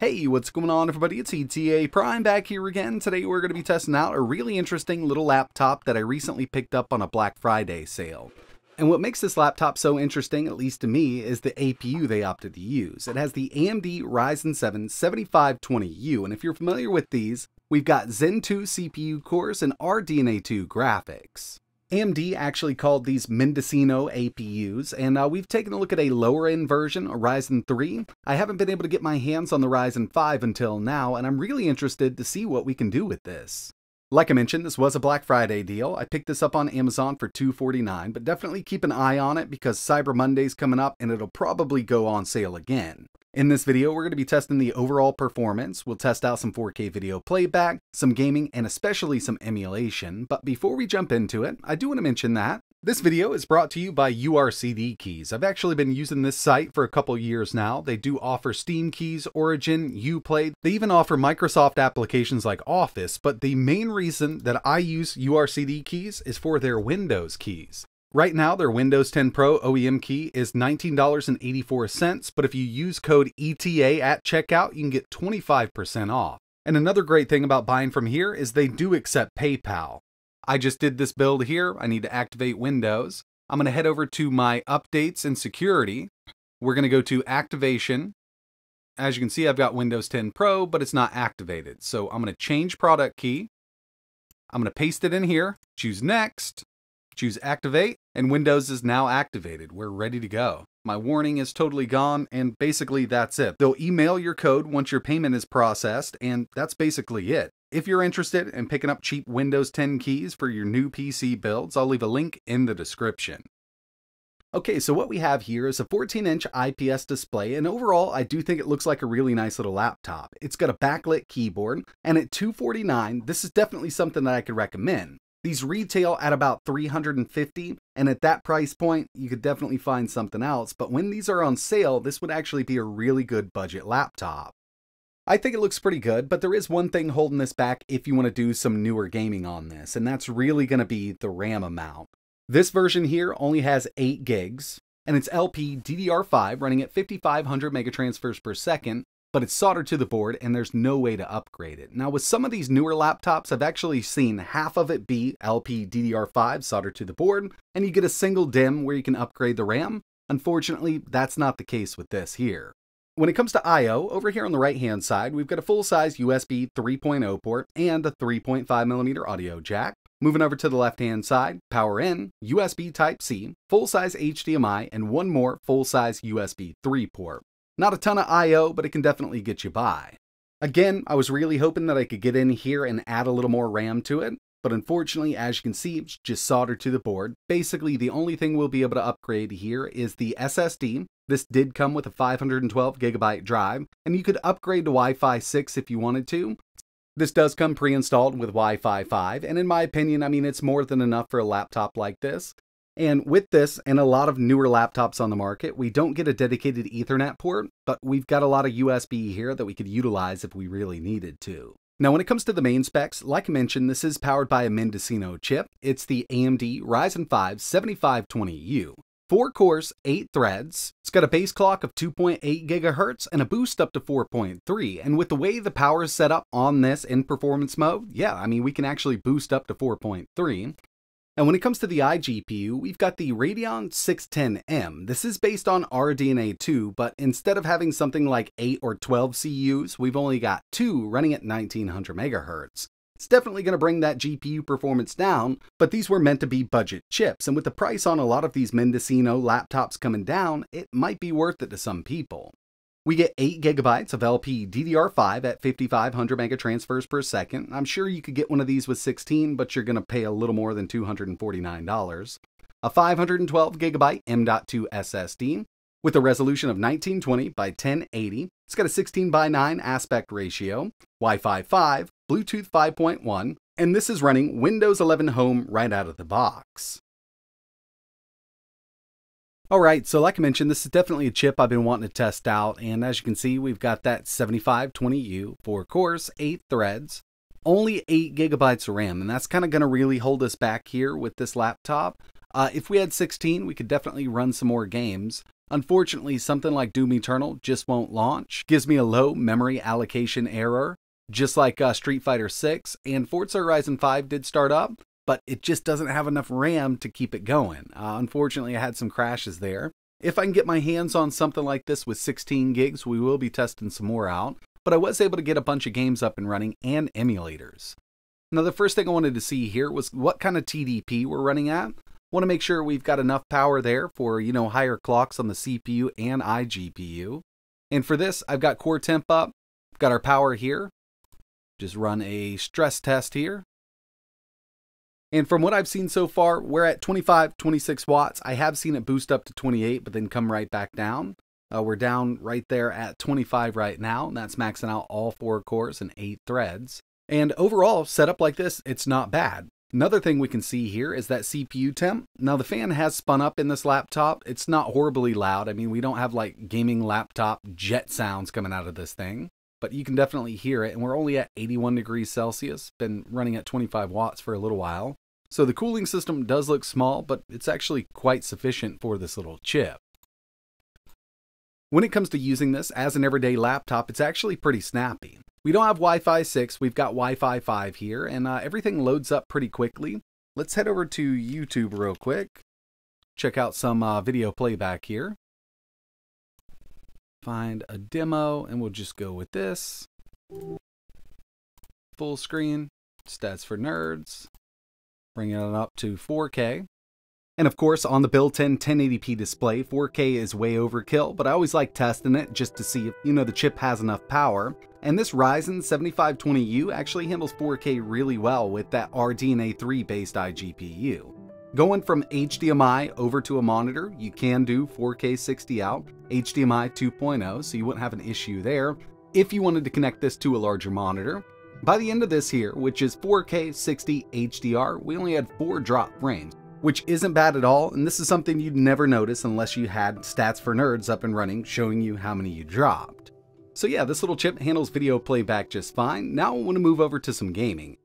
Hey, what's going on everybody? It's ETA Prime back here again. Today we're going to be testing out a really interesting little laptop that I recently picked up on a Black Friday sale. And what makes this laptop so interesting, at least to me, is the APU they opted to use. It has the AMD Ryzen 7 7520U, and if you're familiar with these, we've got Zen 2 CPU cores and RDNA 2 graphics. AMD actually called these Mendocino APUs, and uh, we've taken a look at a lower end version, a Ryzen 3. I haven't been able to get my hands on the Ryzen 5 until now, and I'm really interested to see what we can do with this. Like I mentioned, this was a Black Friday deal. I picked this up on Amazon for 249, but definitely keep an eye on it because Cyber Monday's coming up and it'll probably go on sale again. In this video, we're going to be testing the overall performance. We'll test out some 4K video playback, some gaming, and especially some emulation. But before we jump into it, I do want to mention that this video is brought to you by URCD Keys. I've actually been using this site for a couple years now. They do offer Steam keys, Origin, Uplay. They even offer Microsoft applications like Office, but the main reason that I use URCD keys is for their Windows keys. Right now, their Windows 10 Pro OEM key is $19.84, but if you use code ETA at checkout, you can get 25% off. And another great thing about buying from here is they do accept PayPal. I just did this build here. I need to activate Windows. I'm going to head over to my updates and security. We're going to go to activation. As you can see, I've got Windows 10 Pro, but it's not activated. So I'm going to change product key. I'm going to paste it in here, choose next, Choose Activate, and Windows is now activated. We're ready to go. My warning is totally gone, and basically that's it. They'll email your code once your payment is processed, and that's basically it. If you're interested in picking up cheap Windows 10 keys for your new PC builds, I'll leave a link in the description. Okay, so what we have here is a 14-inch IPS display, and overall, I do think it looks like a really nice little laptop. It's got a backlit keyboard, and at 249, this is definitely something that I could recommend. These retail at about 350 and at that price point, you could definitely find something else, but when these are on sale, this would actually be a really good budget laptop. I think it looks pretty good, but there is one thing holding this back if you want to do some newer gaming on this, and that's really going to be the RAM amount. This version here only has 8 gigs, and it's LP DDR5 running at 5500 megatransfers per second, but it's soldered to the board and there's no way to upgrade it. Now with some of these newer laptops, I've actually seen half of it be LP DDR5 soldered to the board, and you get a single DIM where you can upgrade the RAM. Unfortunately, that's not the case with this here. When it comes to I.O., over here on the right hand side, we've got a full-size USB 3.0 port and a 3.5mm audio jack. Moving over to the left hand side, power in, USB Type-C, full-size HDMI, and one more full-size USB 3 port. Not a ton of I.O., but it can definitely get you by. Again, I was really hoping that I could get in here and add a little more RAM to it, but unfortunately, as you can see, it's just soldered to the board. Basically, the only thing we'll be able to upgrade here is the SSD. This did come with a 512 gigabyte drive, and you could upgrade to Wi-Fi 6 if you wanted to. This does come pre-installed with Wi-Fi 5, and in my opinion, I mean, it's more than enough for a laptop like this. And with this and a lot of newer laptops on the market, we don't get a dedicated Ethernet port, but we've got a lot of USB here that we could utilize if we really needed to. Now, when it comes to the main specs, like I mentioned, this is powered by a Mendocino chip. It's the AMD Ryzen 5 7520U. Four cores, eight threads. It's got a base clock of 2.8 gigahertz and a boost up to 4.3. And with the way the power is set up on this in performance mode, yeah, I mean, we can actually boost up to 4.3. And when it comes to the iGPU, we've got the Radeon 610M. This is based on RDNA 2, but instead of having something like 8 or 12 CUs, we've only got two running at 1900 MHz. It's definitely going to bring that GPU performance down, but these were meant to be budget chips, and with the price on a lot of these Mendocino laptops coming down, it might be worth it to some people. We get 8 gigabytes of LP DDR5 at 5500 megatransfers per second. I'm sure you could get one of these with 16, but you're going to pay a little more than $249. A 512 gigabyte M.2 SSD with a resolution of 1920 by 1080. It's got a 16 by 9 aspect ratio, Wi-Fi 5, Bluetooth 5.1, and this is running Windows 11 Home right out of the box. Alright, so like I mentioned, this is definitely a chip I've been wanting to test out, and as you can see, we've got that 7520U, 4 cores, 8 threads, only 8 gigabytes of RAM, and that's kind of going to really hold us back here with this laptop. Uh, if we had 16, we could definitely run some more games. Unfortunately, something like Doom Eternal just won't launch, gives me a low memory allocation error, just like uh, Street Fighter 6, and Forza Horizon 5 did start up, but it just doesn't have enough RAM to keep it going. Uh, unfortunately, I had some crashes there. If I can get my hands on something like this with 16 gigs, we will be testing some more out, but I was able to get a bunch of games up and running and emulators. Now, the first thing I wanted to see here was what kind of TDP we're running at. Want to make sure we've got enough power there for, you know, higher clocks on the CPU and iGPU. And for this, I've got core temp up, got our power here. Just run a stress test here. And from what I've seen so far, we're at 25, 26 watts. I have seen it boost up to 28, but then come right back down. Uh, we're down right there at 25 right now, and that's maxing out all four cores and eight threads. And overall, set up like this, it's not bad. Another thing we can see here is that CPU temp. Now the fan has spun up in this laptop. It's not horribly loud. I mean, we don't have like gaming laptop jet sounds coming out of this thing, but you can definitely hear it. And we're only at 81 degrees Celsius, been running at 25 watts for a little while. So the cooling system does look small, but it's actually quite sufficient for this little chip. When it comes to using this as an everyday laptop, it's actually pretty snappy. We don't have Wi-Fi 6, we've got Wi-Fi 5 here, and uh, everything loads up pretty quickly. Let's head over to YouTube real quick. Check out some uh, video playback here. Find a demo, and we'll just go with this. Full screen, stats for nerds bringing it up to 4K. And of course, on the built-in 1080p display, 4K is way overkill, but I always like testing it just to see if, you know, the chip has enough power. And this Ryzen 7520U actually handles 4K really well with that RDNA 3 based iGPU. Going from HDMI over to a monitor, you can do 4K 60 out, HDMI 2.0, so you wouldn't have an issue there. If you wanted to connect this to a larger monitor, by the end of this here, which is 4K 60 HDR, we only had 4 drop frames, which isn't bad at all, and this is something you'd never notice unless you had Stats for Nerds up and running showing you how many you dropped. So yeah, this little chip handles video playback just fine. Now I want to move over to some gaming.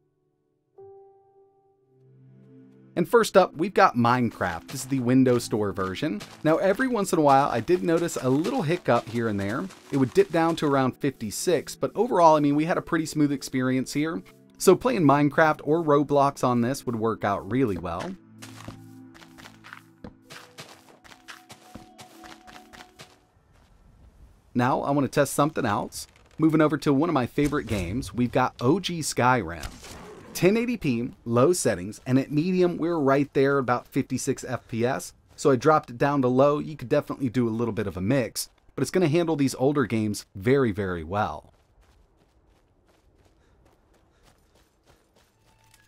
And first up, we've got Minecraft. This is the Windows Store version. Now, every once in a while, I did notice a little hiccup here and there. It would dip down to around 56, but overall, I mean, we had a pretty smooth experience here. So playing Minecraft or Roblox on this would work out really well. Now, I want to test something else. Moving over to one of my favorite games, we've got OG Skyrim. 1080p, low settings, and at medium, we're right there about 56 FPS. So I dropped it down to low. You could definitely do a little bit of a mix, but it's going to handle these older games very, very well.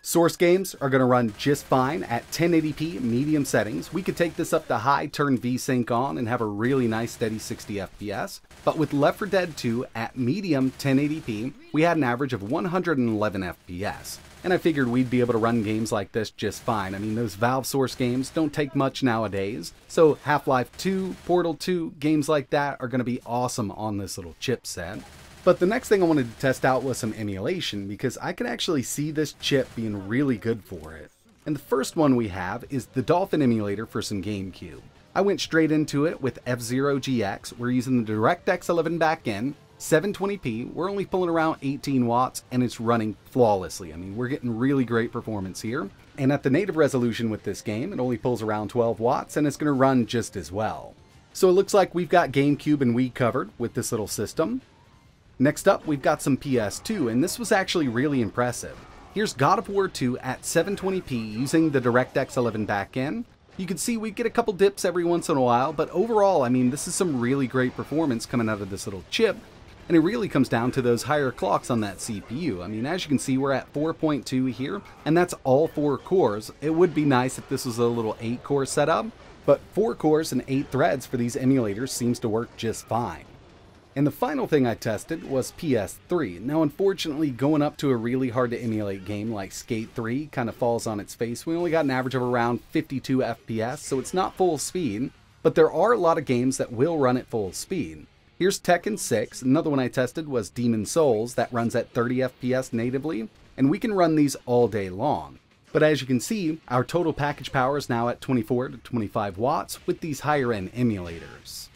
Source games are going to run just fine at 1080p medium settings. We could take this up to high, turn VSync on, and have a really nice steady 60 FPS. But with Left 4 Dead 2 at medium 1080p, we had an average of 111 FPS. And I figured we'd be able to run games like this just fine. I mean, those Valve Source games don't take much nowadays. So Half-Life 2, Portal 2, games like that are going to be awesome on this little chipset. But the next thing I wanted to test out was some emulation because I can actually see this chip being really good for it. And the first one we have is the Dolphin emulator for some GameCube. I went straight into it with F-Zero GX. We're using the DirectX 11 backend, 720p. We're only pulling around 18 watts and it's running flawlessly. I mean, we're getting really great performance here. And at the native resolution with this game, it only pulls around 12 watts and it's going to run just as well. So it looks like we've got GameCube and Wii covered with this little system. Next up, we've got some PS2, and this was actually really impressive. Here's God of War 2 at 720p using the DirectX 11 backend. You can see we get a couple dips every once in a while, but overall, I mean, this is some really great performance coming out of this little chip, and it really comes down to those higher clocks on that CPU. I mean, as you can see, we're at 4.2 here, and that's all four cores. It would be nice if this was a little 8-core setup, but 4 cores and 8 threads for these emulators seems to work just fine. And the final thing I tested was PS3. Now unfortunately going up to a really hard to emulate game like Skate 3 kind of falls on its face. We only got an average of around 52 FPS, so it's not full speed, but there are a lot of games that will run at full speed. Here's Tekken 6, another one I tested was Demon's Souls that runs at 30 FPS natively, and we can run these all day long. But as you can see, our total package power is now at 24 to 25 watts with these higher end emulators.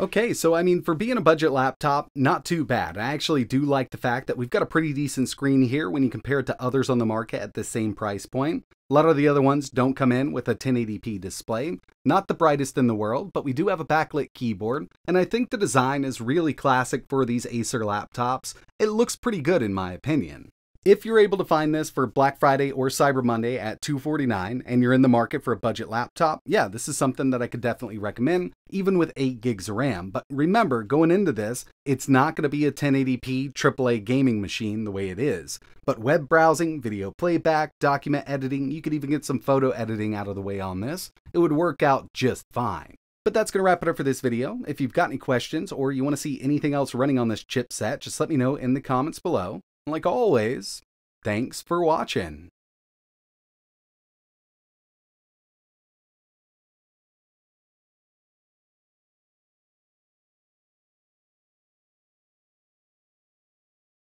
Okay, so I mean, for being a budget laptop, not too bad. I actually do like the fact that we've got a pretty decent screen here when you compare it to others on the market at the same price point. A lot of the other ones don't come in with a 1080p display. Not the brightest in the world, but we do have a backlit keyboard, and I think the design is really classic for these Acer laptops. It looks pretty good in my opinion. If you're able to find this for Black Friday or Cyber Monday at 249 and you're in the market for a budget laptop, yeah, this is something that I could definitely recommend, even with 8 gigs of RAM. But remember, going into this, it's not going to be a 1080p AAA gaming machine the way it is. But web browsing, video playback, document editing, you could even get some photo editing out of the way on this. It would work out just fine. But that's going to wrap it up for this video. If you've got any questions or you want to see anything else running on this chipset, just let me know in the comments below. Like always, thanks for watching.